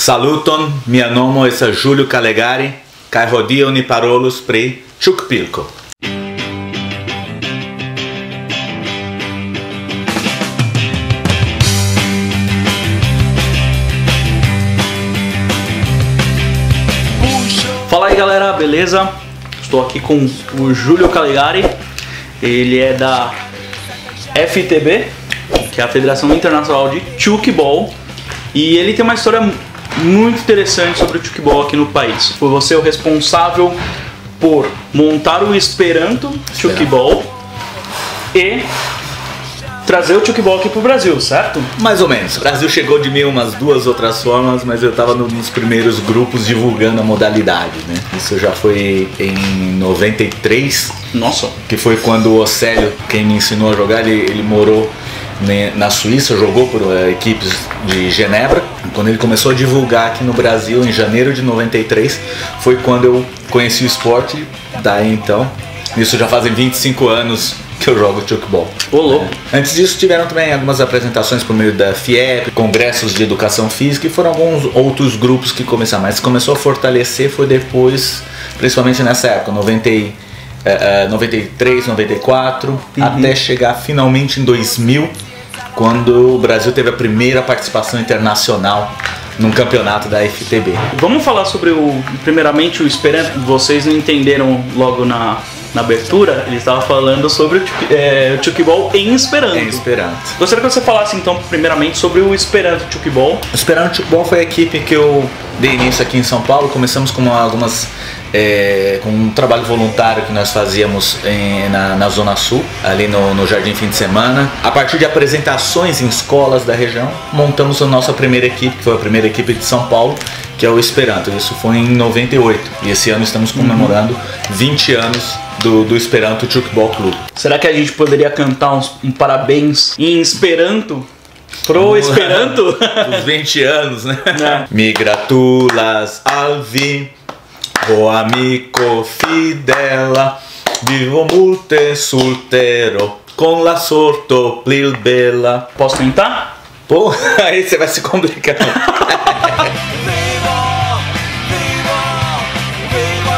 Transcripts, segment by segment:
Saluton, mia nomo estas Giulio Calegari, kaj hodiaŭ ni parolos pri. Fala aí galera, beleza? Estou aqui com o Júlio Caligari, ele é da FTB, que é a Federação Internacional de Chukball, e ele tem uma história muito interessante sobre o Chukball aqui no país. Foi você o responsável por montar o Esperanto Chukball e trazer o Chukball aqui pro Brasil, certo? Mais ou menos. O Brasil chegou de mim umas duas outras formas, mas eu estava nos primeiros grupos divulgando a modalidade, né? Isso já foi em 93, Nossa, que foi quando o Océlio, quem me ensinou a jogar, ele, ele morou na Suíça, jogou por eh, equipes de Genebra. Quando ele começou a divulgar aqui no Brasil, em janeiro de 93, foi quando eu conheci o esporte. Daí então, isso já fazem 25 anos que eu jogo chukball. ô louco. Antes disso, tiveram também algumas apresentações por meio da FIEP, congressos de educação física e foram alguns outros grupos que começaram. Mas começou a fortalecer foi depois, principalmente nessa época, 90, e, eh, eh, 93, 94, até chegar finalmente em 2000, quando o Brasil teve a primeira participação internacional num campeonato da FTB. Vamos falar sobre o. Primeiramente, o Esperanto. Vocês não entenderam logo na, na abertura? Ele estava falando sobre o, é, o Chukball em Esperanto. Em Esperanto. Gostaria que você falasse então, primeiramente, sobre o Esperanto Chukball. O Esperanto Chukball foi a equipe que eu dei início aqui em São Paulo. Começamos com uma- algumas é, com um trabalho voluntário que nós fazíamos em- na, na Zona Sul, ali no, no Jardim Fim de Semana. A partir de apresentações em escolas da região, montamos a nossa primeira equipe, que foi a primeira equipe de São Paulo, que é o Esperanto. Isso foi em 98 e esse ano estamos comemorando 20 anos do, do Esperanto Chukball Clube. Será que a gente poderia cantar uns- um parabéns em Esperanto? Pro Esperanto? Os 20 anos, né? É. Mi gratulas o amico fidela, vivo multe soltero, con la sorto plil bella. Posso tentar? Pô, aí você vai se complicar. Vivo, vivo, vivo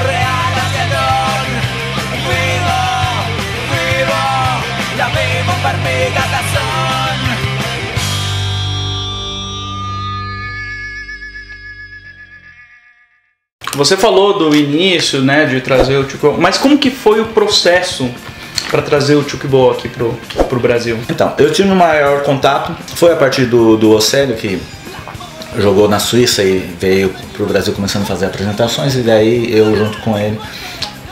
Você falou do início, né, de trazer o Chukball, mas como que foi o processo para trazer o Chukball aqui pro, pro Brasil? Então, eu tive um maior contato, foi a partir do, do Océlio, que jogou na Suíça e veio pro Brasil começando a fazer apresentações, e daí eu junto com ele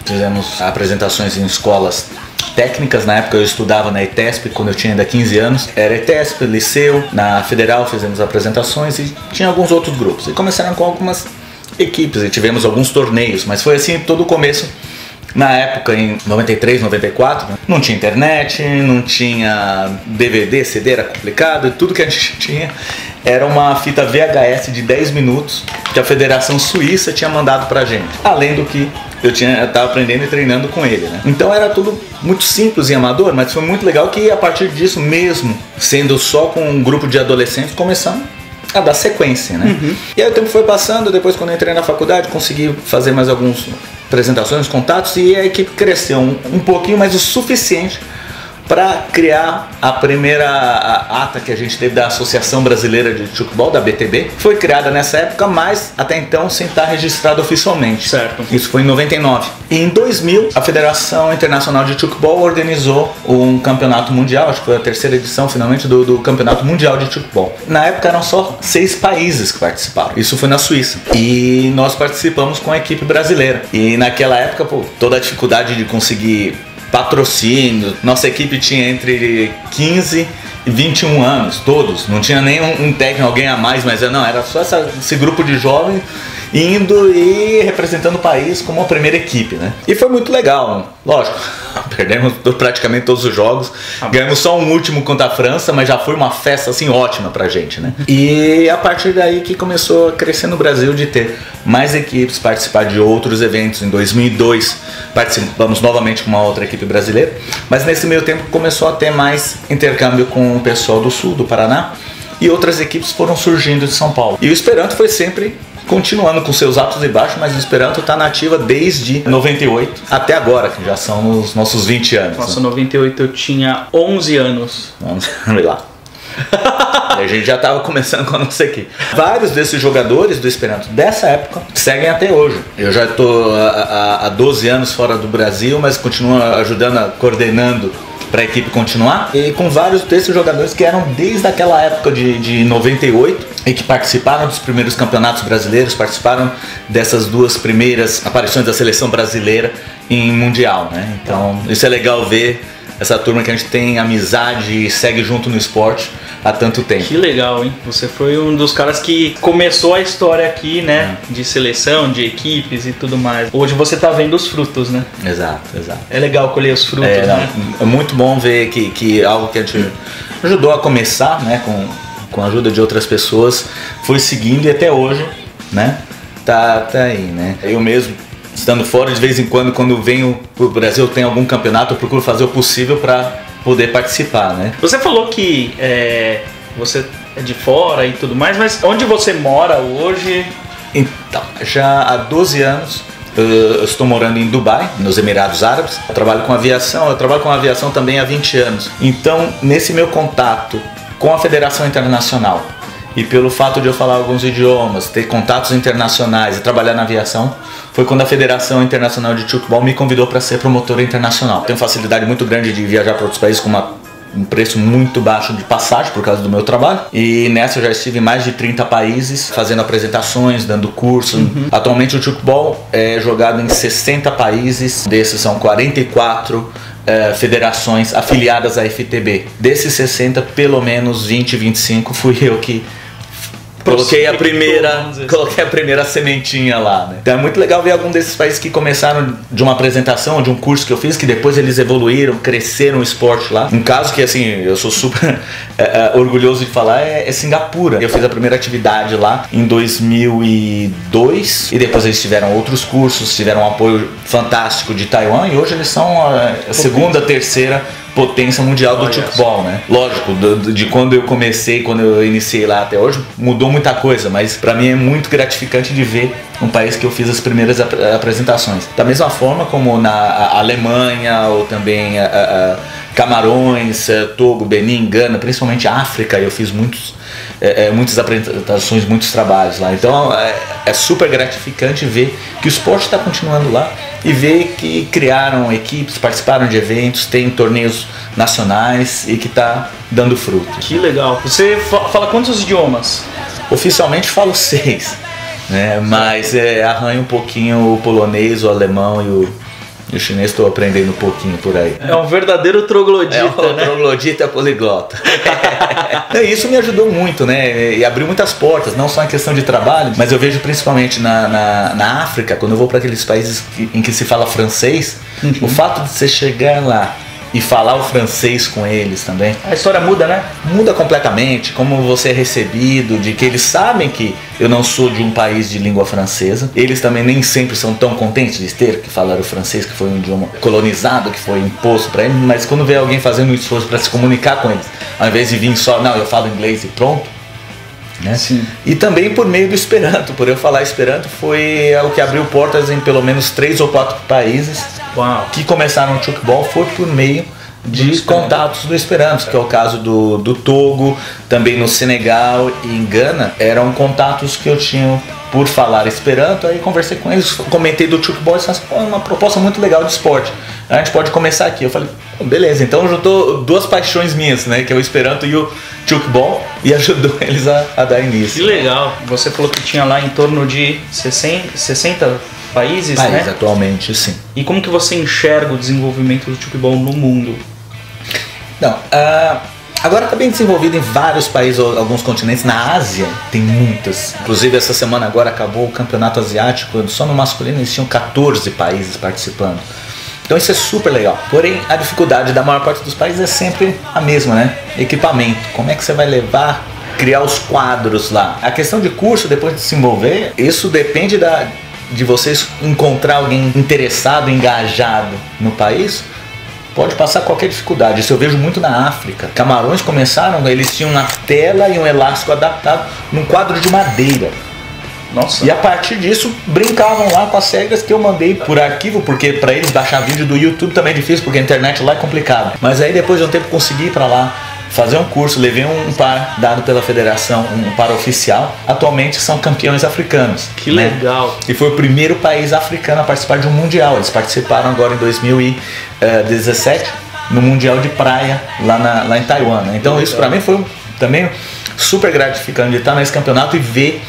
fizemos apresentações em escolas técnicas, na época eu estudava na ETESP, quando eu tinha ainda 15 anos, era ETESP, Liceu, na Federal fizemos apresentações e tinha alguns outros grupos, e começaram com algumas equipes, e tivemos alguns torneios, mas foi assim todo o começo na época, em 93, 94, né, não tinha internet, não tinha DVD, CD, era complicado, tudo que a gente tinha era uma fita VHS de 10 minutos que a Federação Suíça tinha mandado pra gente. Além do que eu tinha eu tava aprendendo e treinando com ele, né? Então era tudo muito simples e amador, mas foi muito legal que a partir disso mesmo, sendo só com um grupo de adolescentes, começamos a dar sequência, né? E aí o tempo foi passando, depois quando eu entrei na faculdade, consegui fazer mais alguns apresentações, contatos e a equipe cresceu um, um pouquinho, mas o suficiente para criar a primeira ata que a gente teve da Associação Brasileira de Chukball, da BTB. Foi criada nessa época, mas até então sem estar registrada oficialmente. Certo. Isso foi em 99. E em 2000, a Federação Internacional de Chukball organizou um campeonato mundial, acho que foi a terceira edição finalmente do, do Campeonato Mundial de Chukball. Na época eram só seis países que participaram. Isso foi na Suíça. E nós participamos com a equipe brasileira. E naquela época, pô, toda a dificuldade de conseguir patrocínio, nossa equipe tinha entre 15 e 21 anos, todos. Não tinha nem um, um técnico, alguém a mais, mas não, era só essa- esse grupo de jovens indo e representando o país como a primeira equipe, né? E foi muito legal, lógico. Perdemos praticamente todos os jogos. Ganhamos só um último contra a França, mas já foi uma festa assim ótima pra gente, né? E a partir daí que começou a crescer no Brasil de ter mais equipes, participar de outros eventos. Em 2002 participamos novamente com uma outra equipe brasileira, mas nesse meio tempo começou a ter mais intercâmbio com o pessoal do sul, do Paraná. e outras equipes foram surgindo de São Paulo. E o Esperanto foi sempre continuando com seus altos e baixos, mas o Esperanto está nativa desde 98 até agora, que já são os nossos 20 anos. Nossa, né? 98 eu tinha 11 anos. Vamos lá. E a gente já estava começando com a não sei o que. Vários desses jogadores do Esperanto dessa época seguem até hoje. Eu já estou há, há 12 anos fora do Brasil, mas continuo ajudando, coordenando para a equipe continuar. E com vários desses jogadores que eram desde aquela época de, de 98 e que participaram dos primeiros campeonatos brasileiros, participaram dessas duas primeiras aparições da seleção brasileira em Mundial. Né? Então isso é legal ver essa turma que a gente tem amizade e segue junto no esporte há tanto tempo. Que legal, hein? Você foi um dos caras que começou a história aqui, né? De seleção, de equipes e tudo mais. Hoje você tá vendo os frutos, né? Exato, exato. É legal colher os frutos, É, né? é muito bom ver que, que algo que a gente ajudou a começar, né, com, com a ajuda de outras pessoas, foi seguindo e até hoje, né, tá, tá aí, né. Eu mesmo, estando fora, de vez em quando, quando venho pro Brasil, tem algum campeonato, eu procuro fazer o possível para poder participar, né. Você falou que é, você é de fora e tudo mais, mas onde você mora hoje? Então, já há 12 anos eu estou morando em Dubai, nos Emirados Árabes. Eu trabalho com aviação, eu trabalho com aviação também há 20 anos. Então, nesse meu contato com a Federação Internacional e pelo fato de eu falar alguns idiomas, ter contatos internacionais e trabalhar na aviação, foi quando a Federação Internacional de Chukball me convidou para ser promotora internacional. Tenho facilidade muito grande de viajar para outros países com uma um preço muito baixo de passagem por causa do meu trabalho. E nessa eu já estive em mais de 30 países fazendo apresentações, dando curso. Atualmente o Chukball é jogado em 60 países, desses são 44 eh, federações afiliadas à FTB. Desses 60, pelo menos 20, 25 fui eu que Coloquei a primeira, coloquei a primeira sementinha lá, né? Então é muito legal ver algum desses países que começaram de uma apresentação, de um curso que eu fiz, que depois eles evoluíram, cresceram o esporte lá. Um caso que assim eu sou super é, é, orgulhoso de falar é, é Singapura. Eu fiz a primeira atividade lá em 2002 e depois eles tiveram outros cursos, tiveram um apoio fantástico de Taiwan e hoje eles são a segunda, terceira potência mundial do futebol, né? Lógico, do- de quando eu comecei, quando eu iniciei lá até hoje, mudou muita coisa, mas pra mim é muito gratificante de ver um país que eu fiz as primeiras ap- apresentações. Da mesma forma como na Alemanha ou também a- a- a Camarões, eh, Togo, Benin, Gana, principalmente África, eu fiz muitos é, muitas apresentações, muitos trabalhos lá. Então é, é super gratificante ver que o esporte está continuando lá e ver que criaram equipes, participaram de eventos, tem torneios nacionais e que está dando fruto. Que legal. Você fa- fala quantos idiomas? Oficialmente falo seis, né? mas é, arranho um pouquinho o polonês, o alemão e o, e o chinês estou aprendendo um pouquinho por aí. É um verdadeiro troglodita, É o né? troglodita poliglota. É, Isso me ajudou muito, né? E abriu muitas portas, não só em questão de trabalho, mas eu vejo principalmente na, na, na África, quando eu vou para aqueles países que- em que se fala francês, o fato de você chegar lá e falar o francês com eles também A história muda, né? muda completamente como você é recebido, de que eles sabem que eu não sou de um país de língua francesa. Eles também nem sempre são tão contentes de ter que falar o francês, que foi um idioma colonizado, que foi imposto para eles, mas quando vê alguém fazendo um esforço para se comunicar com eles, ao invés de vir só, não, eu falo inglês e pronto. Né? Sim. E também por meio do Esperanto, por eu falar Esperanto, foi o que abriu portas em pelo menos três ou quatro países Uau. que começaram o chukball foi por meio de Do contatos do Esperanto, que é o caso do, do Togo, também no Senegal e em Gana, eram contatos que eu tinha por falar Esperanto, aí conversei com eles, comentei do chukball e disse, "Pô, é uma proposta muito legal de esporte, a gente pode começar aqui. Eu falei, "Pô, beleza, então juntou duas paixões minhas, né, que é o Esperanto e o chukball, e ajudou eles a, a dar Que início. legal. Você falou que tinha lá em torno de 60, 60 países, País, né? atualmente, sim. E como que você enxerga o desenvolvimento do futebol no mundo? Não, ah, agora está bem desenvolvido em vários países, alguns continentes. Na Ásia tem muitas. Inclusive essa semana agora acabou o campeonato asiático, só no masculino eles tinham 14 países participando. Então isso é super legal. Porém, a dificuldade da maior parte dos países é sempre a mesma, né? Equipamento. Como é que você vai levar, criar os quadros lá? A questão de curso, depois de se envolver, isso depende da, de vocês encontrar alguém interessado, engajado no país pode passar qualquer dificuldade. Isso eu vejo muito na África. Camarões começaram, eles tinham uma tela e um elástico adaptado num quadro de madeira. Nossa. E a partir disso, brincavam lá com as regras que eu mandei por arquivo, porque para eles baixar vídeo do YouTube também é difícil, porque a internet lá é complicado. Mas aí depois de um tempo consegui ir para lá fazer um curso, levei um par dado pela federação, um par oficial. Atualmente são campeões africanos. Que né? legal. E foi o primeiro país africano a participar de um mundial. Eles participaram agora em 2017 no mundial de praia lá, na- lá em Taiwan. né? Então Que isso para mim foi também super gratificante de estar nesse campeonato e ver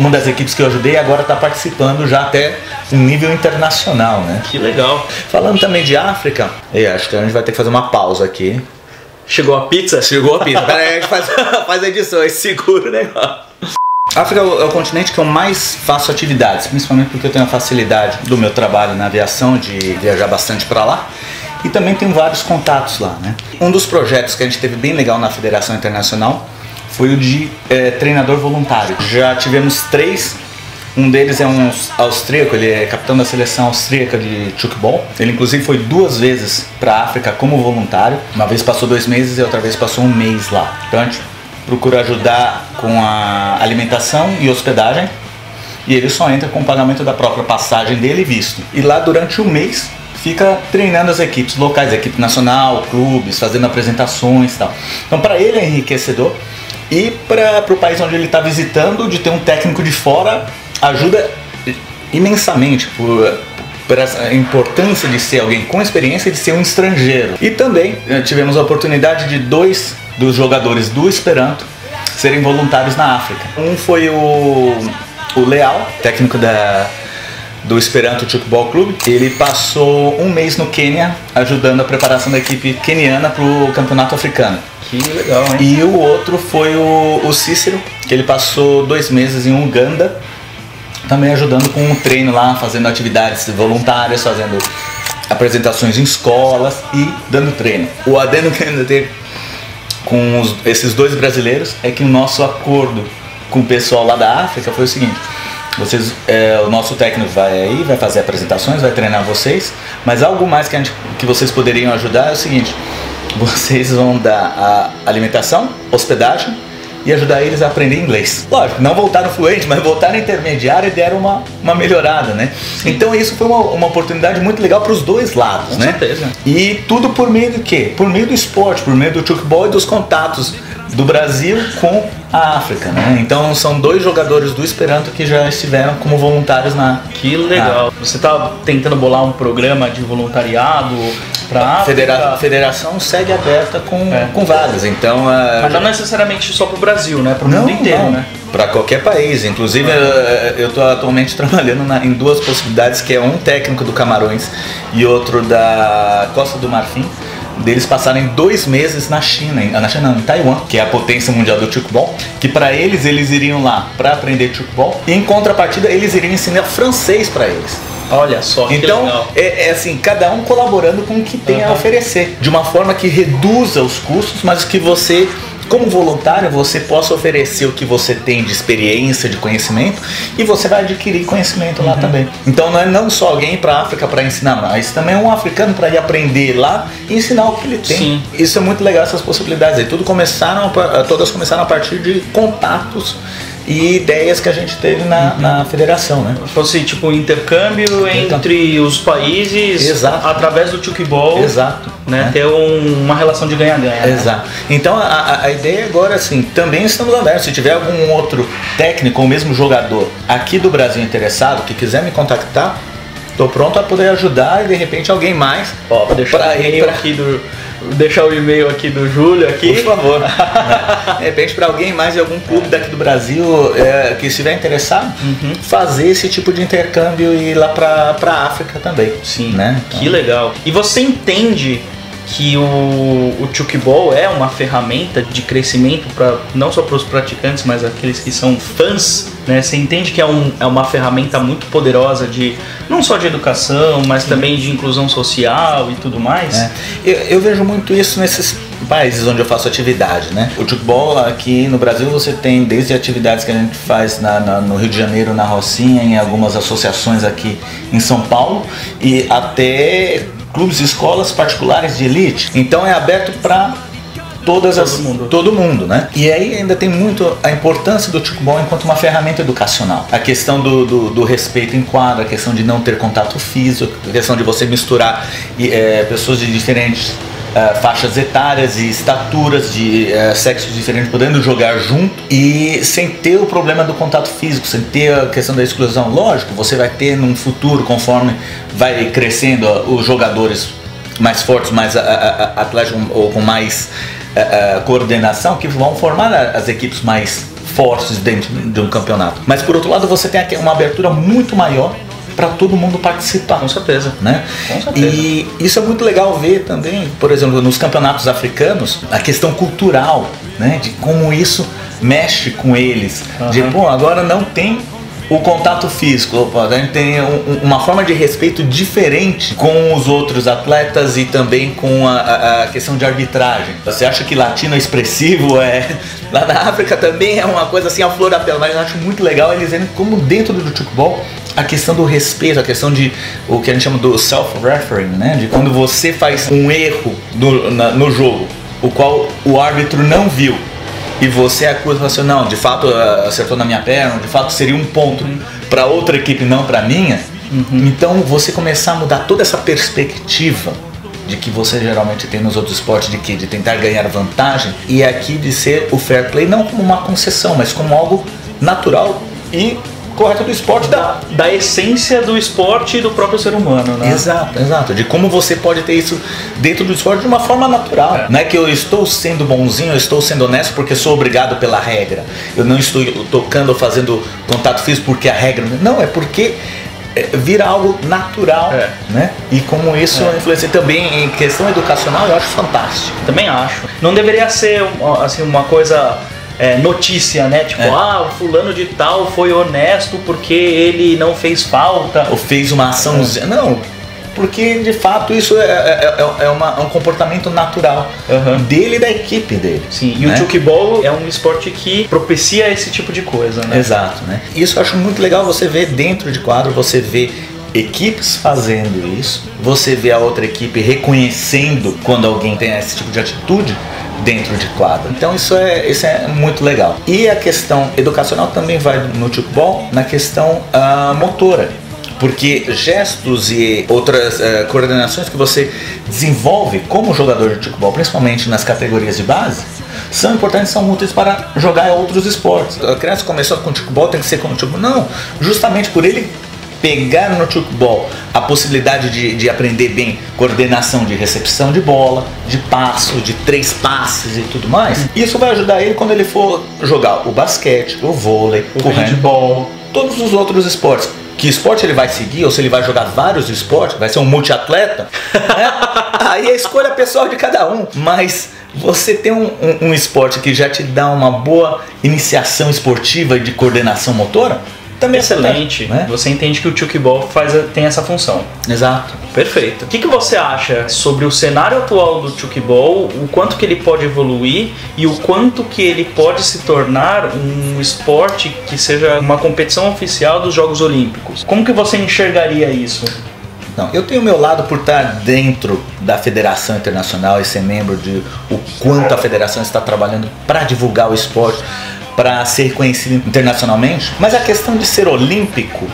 uma das equipes que eu ajudei agora está participando já até em nível internacional, né? Que legal. Falando também de África, eu acho que a gente vai ter que fazer uma pausa aqui. Chegou a pizza? Chegou a pizza. Pera aí, a gente faz, faz edições, segura o negócio. África é o é o continente que eu mais faço atividades, principalmente porque eu tenho a facilidade do meu trabalho na aviação de viajar bastante para lá e também tenho vários contatos lá, né? Um dos projetos que a gente teve bem legal na Federação Internacional foi o de eh, treinador voluntário. Já tivemos três um deles é um austríaco, ele é capitão da seleção austríaca de chukball. Ele inclusive foi duas vezes para a África como voluntário. Uma vez passou dois meses e outra vez passou um mês lá. Então a gente procura ajudar com a alimentação e hospedagem. E ele só entra com o pagamento da própria passagem dele e visto. E lá durante um mês fica treinando as equipes locais, equipe nacional, clubes, fazendo apresentações e tal. Então para ele é enriquecedor e para o país onde ele está visitando, de ter um técnico de fora ajuda imensamente por, por essa importância de ser alguém com experiência e de ser um estrangeiro. E também eh, tivemos a oportunidade de dois dos jogadores do Esperanto serem voluntários na África. Um foi o, o Leal, técnico da, do Esperanto Chukball Clube. Ele passou um mês no Quênia ajudando a preparação da equipe queniana para o campeonato africano. Que legal, hein? E o outro foi o, o Cícero, que ele passou dois meses em Uganda, também ajudando com o treino lá, fazendo atividades voluntárias, fazendo apresentações em escolas e dando treino. O adendo que ainda tenho com os- esses dois brasileiros é que o nosso acordo com o pessoal lá da África foi o seguinte. Vocês, é, o nosso técnico vai aí, vai fazer apresentações, vai treinar vocês, mas algo mais que, gente- que vocês poderiam ajudar é o seguinte: vocês vão dar a alimentação, hospedagem e ajudar eles a aprender inglês. Lógico, não voltaram fluente, mas voltaram intermediário e deram uma, uma melhorada, né? Então isso foi uma, uma oportunidade muito legal para os dois lados, Com né? certeza. E tudo por meio do quê? Por meio do esporte, por meio do chukball e dos contatos do Brasil com a África, né? Então são dois jogadores do Esperanto que já estiveram como voluntários na Que legal. Você tá tentando bolar um programa de voluntariado África? Federa- federação segue aberta com, É. com vagas. Então é, Mas não necessariamente só pro Brasil, né? Pro mundo inteiro, né? Para qualquer país. Inclusive, eh, eu estou atualmente trabalhando na- em duas possibilidades, que é um técnico do Camarões e outro da Costa do Marfim. Deles passarem dois meses na China, na China, não, em Taiwan, que é a potência mundial do chukball, que para eles eles iriam lá para aprender chukball e em contrapartida eles iriam ensinar francês para eles. Olha só, Então, é, é assim, cada um colaborando com o que tem a Aham. oferecer, de uma forma que reduza os custos, mas que você, como voluntário, você possa oferecer o que você tem de experiência, de conhecimento, e você vai adquirir conhecimento Uhum. lá também. Então, não é não só alguém para a África para ensinar, mas também um africano para ir aprender lá e ensinar o que ele tem. Sim. Isso é muito legal essas possibilidades. aí. tudo começaram, a todas começaram a partir de contatos e ideias que a gente teve na, Uhum. na federação, né? Fosse tipo um intercâmbio entre os países Exato. através do chukball, Exato. né? né? Ter um- uma relação de ganha-ganha. né? Exato. Então a, a- ideia agora assim, também estamos abertos. Se tiver algum outro técnico ou mesmo jogador aqui do Brasil interessado que quiser me contactar, estou pronto a poder ajudar e de repente alguém mais. Ó, vou deixar Pra o ir e-mail pra- aqui do. Deixar o e-mail aqui do Júlio aqui. Por favor. De repente, para alguém mais de algum clube daqui do Brasil é, que estiver interessado, Uhum. fazer esse tipo de intercâmbio e ir lá para a África também. Sim, né? que legal. E você entende que o, o é uma ferramenta de crescimento para não só para os praticantes, mas aqueles que são fãs, né? Você entende que é, um, é uma ferramenta muito poderosa de não só de educação, mas também de inclusão social e tudo mais. É. Eu, eu vejo muito isso nesses países onde eu faço atividade, né? O chukball aqui no Brasil você tem desde atividades que a gente faz na- na- no Rio de Janeiro, na Rocinha, em algumas associações aqui em São Paulo, e até clubes e escolas particulares de elite. Então é aberto para todas Todo as mundo. todo mundo, né? E aí ainda tem muito a importância do futebol enquanto uma ferramenta educacional. A questão do, do, do respeito em quadra, a questão de não ter contato físico, a questão de você misturar eh, pessoas de diferentes eh, faixas etárias e estaturas de eh, sexos diferentes podendo jogar junto e sem ter o problema do contato físico, sem ter a questão da exclusão. Lógico, você vai ter num futuro, conforme vai crescendo ó, os jogadores mais fortes, mais a- a- a- atléticos ou com mais a coordenação, que vão formar as equipes mais fortes dentro de um campeonato. Mas por outro lado, você tem aqui uma abertura muito maior para todo mundo participar Com certeza. né? Com certeza. E isso é muito legal ver também, por exemplo, nos campeonatos africanos, a questão cultural, né? De como isso mexe com eles. De, Aham. pô, agora não tem o contato físico, a gente tem um- uma forma de respeito diferente com os outros atletas e também com a, a- a questão de arbitragem. Você acha que latino é expressivo? É... Lá na África também é uma coisa assim, a flor da pele, mas eu acho muito legal eles verem como dentro do futebol a questão do respeito, a questão de o que a gente chama do self-referring, né? De quando você faz um erro no, na- no jogo, o qual o árbitro não viu. E você acusa fala assim, não, de fato ah, acertou na minha perna, de fato seria um ponto para outra equipe, não para minha. Então você começar a mudar toda essa perspectiva de que você geralmente tem nos outros esportes de que de tentar ganhar vantagem e aqui de ser o fair play não como uma concessão, mas como algo natural e correto do esporte da Da essência do esporte e do próprio ser humano, né? Exato, exato. De como você pode ter isso dentro do esporte de uma forma natural. Não é que eu estou sendo bonzinho, eu estou sendo honesto porque sou obrigado pela regra. Eu não estou tocando ou fazendo contato físico porque a regra. Não, é porque é, vira algo natural, É. né? E como isso influencia também em questão educacional, eu acho fantástico. Também acho. Não deveria ser assim uma coisa é, notícia, né? Tipo, É. ah, o fulano de tal foi honesto porque ele não fez falta. Ou fez uma ação. Não, porque de fato isso é, é- é- é uma- é um comportamento natural Aham. dele e da equipe dele. Sim, e né? o chukeball é um esporte que propicia esse tipo de coisa, né? Exato, né? Isso eu acho muito legal você ver dentro de quadro, você vê equipes fazendo isso, você vê a outra equipe reconhecendo quando alguém tem esse tipo de atitude dentro de quadro. Então isso é, isso é muito legal. E a questão educacional também vai no futebol na questão ah, motora. Porque gestos e outras eh, coordenações que você desenvolve como jogador de futebol, principalmente nas categorias de base, são importantes, são úteis para jogar outros esportes. A criança começou com futebol, tem que ser com futebol. Não, justamente por ele pegar no futebol a possibilidade de, de aprender bem coordenação de recepção de bola, de passo, de três passes e tudo mais. Isso vai ajudar ele quando ele for jogar o basquete, o vôlei, o, O handball, todos os outros esportes. Que esporte ele vai seguir, ou se ele vai jogar vários esportes, vai ser um multiatleta, né? aí é a escolha pessoal de cada um. Mas você tem um, um- um esporte que já te dá uma boa iniciação esportiva e de coordenação motora, também é Excelente. né? Você entende que o chukeball faz, tem essa função. Exato. Perfeito. O que, que você acha sobre o cenário atual do chukeball, o quanto que ele pode evoluir e o quanto que ele pode se tornar um esporte que seja uma competição oficial dos Jogos Olímpicos? Como que você enxergaria isso? Não, eu tenho o meu lado por estar dentro da Federação Internacional e ser membro de o quanto a federação está trabalhando para divulgar o esporte, para ser reconhecido internacionalmente. Mas a questão de ser olímpico,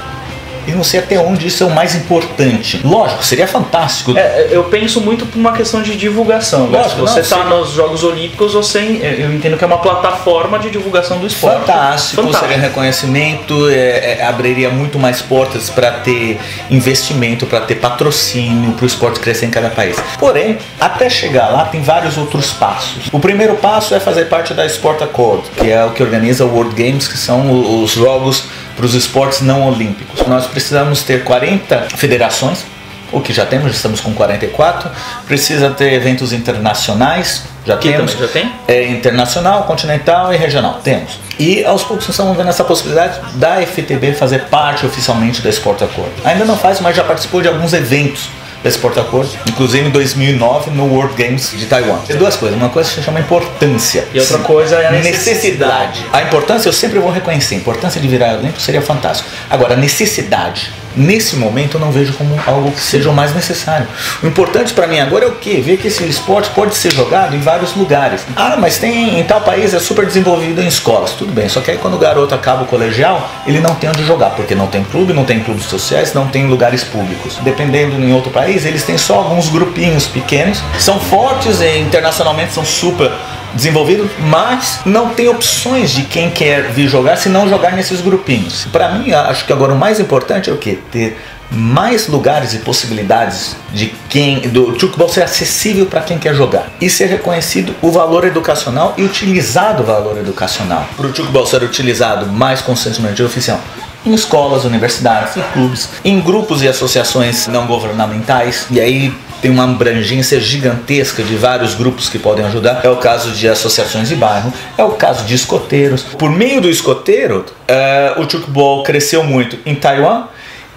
eu não sei até onde isso é o mais importante. Lógico, seria fantástico. É, eu penso muito por uma questão de divulgação. Lógico, você está nos Jogos Olímpicos, você, eu entendo que é uma plataforma de divulgação do esporte. Fantástico, seria reconhecimento, é, é, abriria muito mais portas para ter investimento, para ter patrocínio, para o esporte crescer em cada país. Porém, até chegar lá tem vários outros passos. O primeiro passo é fazer parte da Sport Accord, que é o que organiza o World Games, que são os jogos para os esportes não olímpicos. Nós precisamos ter 40 federações, o que já temos, já estamos com 44. Precisa ter eventos internacionais, já Aqui temos. já tem? É internacional, continental e regional. Temos. E aos poucos estamos vendo essa possibilidade da FTB fazer parte oficialmente da Sport Accord. Ainda não faz, mas já participou de alguns eventos desse porta-cor, inclusive em 2009 no World Games de Taiwan. Tem duas coisas, uma coisa se chama importância. E outra Sim. coisa é a necessidade. A importância eu sempre vou reconhecer, a importância de virar olímpico seria fantástico. Agora, a necessidade, nesse momento eu não vejo como algo que seja o mais necessário. O importante para mim agora é o quê? Ver que esse esporte pode ser jogado em vários lugares. Ah, mas tem em tal país é super desenvolvido em escolas. Tudo bem, só que aí quando o garoto acaba o colegial, ele não tem onde jogar, porque não tem clube, não tem clubes sociais, não tem lugares públicos. Dependendo em outro país, eles têm só alguns grupinhos pequenos, são fortes e internacionalmente são super desenvolvidos, mas não tem opções de quem quer vir jogar se não jogar nesses grupinhos. Para mim, acho que agora o mais importante é o que? Ter mais lugares e possibilidades de quem do chukball ser acessível para quem quer jogar e ser reconhecido o valor educacional e utilizado o valor educacional. Para o chukball ser utilizado mais constantemente oficial em escolas, universidades, em clubes, em grupos e associações não governamentais. E aí tem uma abrangência gigantesca de vários grupos que podem ajudar. É o caso de associações de bairro, é o caso de escoteiros. Por meio do escoteiro, eh, o chukball cresceu muito em Taiwan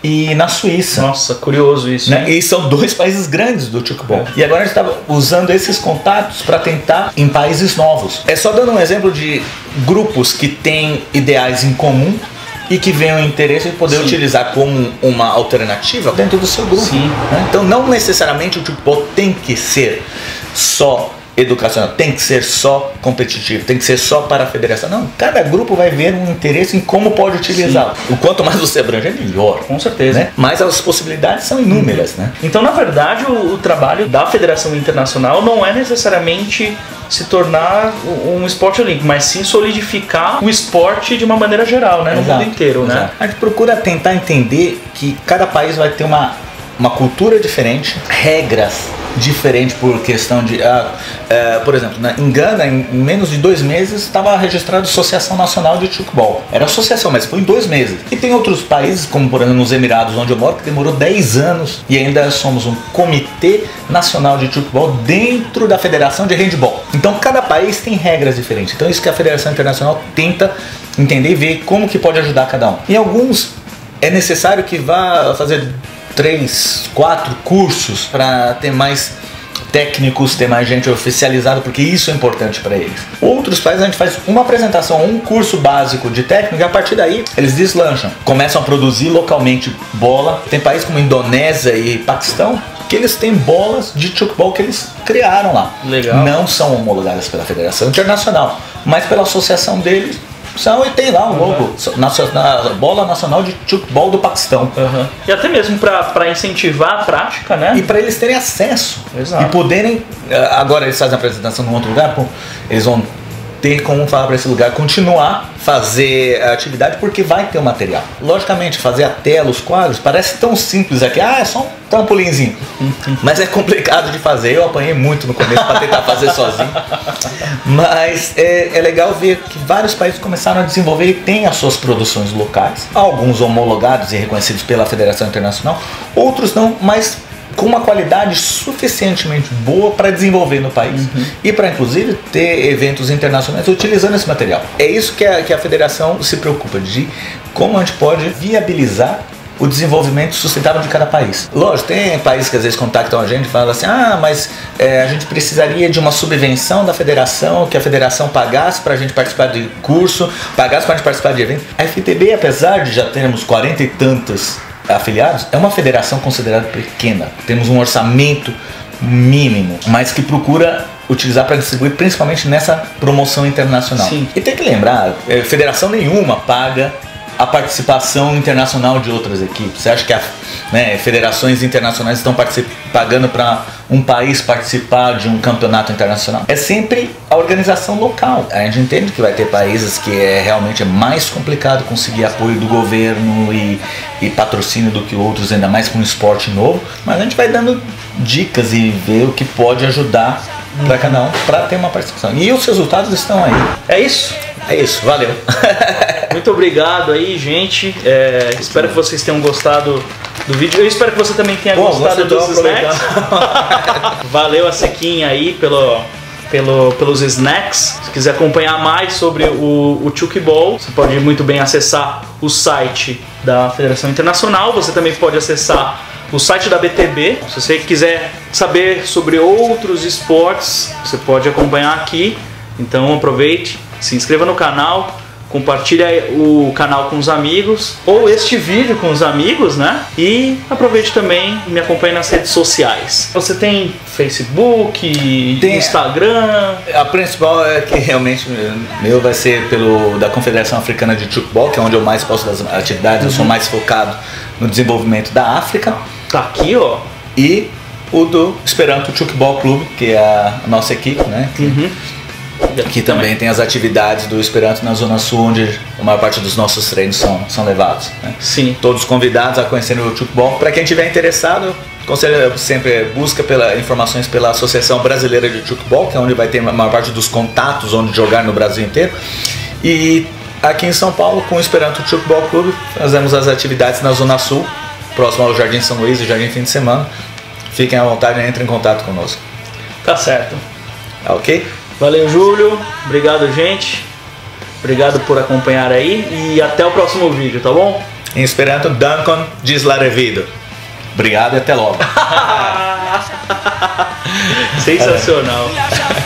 e na Suíça. Nossa, curioso isso. Né? E são dois países grandes do chukball. E agora a gente estava usando esses contatos para tentar em países novos. É só dando um exemplo de grupos que têm ideais em comum e que venham o interesse de poder Sim. utilizar como uma alternativa dentro do seu grupo. Né? Então não necessariamente o chukball tem que ser só educacional, tem que ser só competitivo, tem que ser só para a federação. Não, cada grupo vai ver um interesse em como pode utilizá-lo. O quanto mais você abranger, melhor. Com certeza. Né? Mas as possibilidades são inúmeras, né? Então, na verdade, o, o trabalho da Federação Internacional não é necessariamente se tornar um esporte olímpico, mas sim solidificar o esporte de uma maneira geral, né? No Exato, mundo inteiro, né? A gente procura tentar entender que cada país vai ter uma, uma cultura diferente, regras diferentes por questão de. ah, eh, por exemplo, na, em Gana, em, menos de dois meses, estava registrado a Associação Nacional de Chukball. Era associação, mas foi em dois meses. E tem outros países, como por exemplo nos Emirados, onde eu moro, que demorou 10 anos e ainda somos um Comitê Nacional de Chukball dentro da Federação de Handball. Então cada país tem regras diferentes. Então isso que a Federação Internacional tenta entender e ver como que pode ajudar cada um. Em alguns é necessário que vá fazer três, quatro cursos para ter mais técnicos, ter mais gente oficializada, porque isso é importante para eles. Outros países a gente faz uma apresentação, um curso básico de técnica e a partir daí eles deslancham, começam a produzir localmente bola. Tem países como Indonésia e Paquistão que eles têm bolas de chukball que eles criaram lá. Legal. Não são homologadas pela Federação Internacional, mas pela associação deles são e tem lá um logo, nacio- na bola nacional de chukball do Paquistão. Aham. E até mesmo para incentivar a prática, né? E para eles terem acesso Exato. e poderem. eh, Agora eles fazem a apresentação num outro lugar, pô, eles vão ter como falar para esse lugar continuar fazer a atividade porque vai ter o material. Logicamente, fazer a tela, os quadros, parece tão simples aqui, ah, é só um trampolinzinho. Mas é complicado de fazer. Eu apanhei muito no começo para tentar fazer sozinho. Mas é, é legal ver que vários países começaram a desenvolver e têm as suas produções locais. Alguns homologados e reconhecidos pela Federação Internacional, outros não, mas com uma qualidade suficientemente boa para desenvolver no país e para inclusive ter eventos internacionais utilizando esse material. É isso que a, que a federação se preocupa de como a gente pode viabilizar o desenvolvimento sustentável de cada país. Lógico, tem países que às vezes contactam a gente e falam assim: ah, mas é, a gente precisaria de uma subvenção da federação, que a federação pagasse para a gente participar de curso, pagasse para a gente participar de evento. A FTB, apesar de já termos 40 e tantos afiliados, é uma federação considerada pequena. Temos um orçamento mínimo, mas que procura utilizar para distribuir principalmente nessa promoção internacional. Sim. E tem que lembrar, eh, federação nenhuma paga a participação internacional de outras equipes. Você acha que as federações internacionais estão pagando para um país participar de um campeonato internacional? É sempre a organização local. A gente entende que vai ter países que é realmente é mais complicado conseguir apoio do governo e, e patrocínio do que outros, ainda mais com um esporte novo, mas a gente vai dando dicas e ver o que pode ajudar para cada um para ter uma participação. E os resultados estão aí. É isso. É isso, valeu. Muito obrigado aí, gente. É, espero que vocês tenham gostado do vídeo. Eu espero que você também tenha Bom, gostado dos snacks. Valeu a sequinha aí pelo, pelo, pelos snacks. Se quiser acompanhar mais sobre o, o Chucky Ball, você pode muito bem acessar o site da Federação Internacional. Você também pode acessar o site da BTB. Se você quiser saber sobre outros esportes, você pode acompanhar aqui. Então aproveite, se inscreva no canal, compartilhe o canal com os amigos ou este vídeo com os amigos, né? E aproveite também e me acompanhe nas redes sociais. Você tem Facebook, Tem. Instagram, A principal é que realmente meu vai ser pelo da Confederação Africana de Chukball, que é onde eu mais posto das atividades, eu sou mais focado no desenvolvimento da África. tá aqui, ó. E o do Esperanto Chukball Clube, que é a nossa equipe, né? Que, que também tem as atividades do Esperanto na Zona Sul, onde a maior parte dos nossos treinos são, são levados. Né? Sim. Todos convidados a conhecerem o Chukball. Para quem tiver interessado, conselho sempre busca pela, informações pela Associação Brasileira de Chukball, que é onde vai ter a maior parte dos contatos onde jogar no Brasil inteiro. E aqui em São Paulo, com o Esperanto Chukball Clube, fazemos as atividades na Zona Sul, próximo ao Jardim São Luís e Jardim Fim de Semana. Fiquem à vontade entrem em contato conosco. Tá certo. Tá ok? Valeu, Júlio. Obrigado, gente. Obrigado por acompanhar aí e até o próximo vídeo, tá bom? Em Esperanto, Duncan diz la revido. Obrigado e até logo. Sensacional.